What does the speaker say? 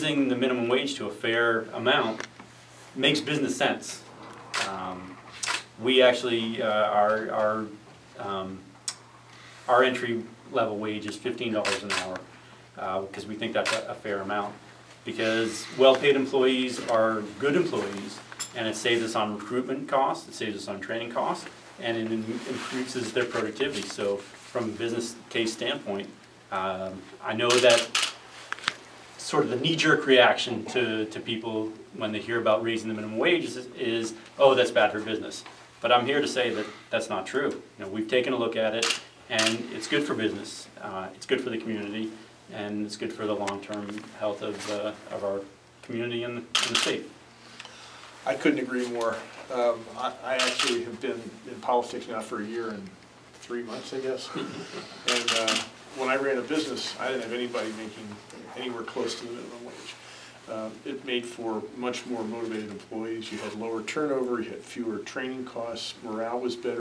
raising the minimum wage to a fair amount makes business sense. Um, We actually, uh, our, our, um, our entry level wage is fifteen dollars an hour, uh, because we think that's a, a fair amount. Because well-paid employees are good employees, and it saves us on recruitment costs, it saves us on training costs, and it in- increases their productivity. So from a business case standpoint, um, I know that sort of the knee-jerk reaction to, to people when they hear about raising the minimum wage is, is, oh, that's bad for business. But I'm here to say that that's not true. You know, we've taken a look at it, and it's good for business, uh, it's good for the community, and it's good for the long-term health of, uh, of our community and, and the state. I couldn't agree more. Um, I, I actually have been in politics now for a year and three months, I guess. And, uh, when I ran a business, I didn't have anybody making anywhere close to the minimum wage. Uh, it made for much more motivated employees, you had lower turnover, you had fewer training costs, morale was better.